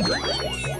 you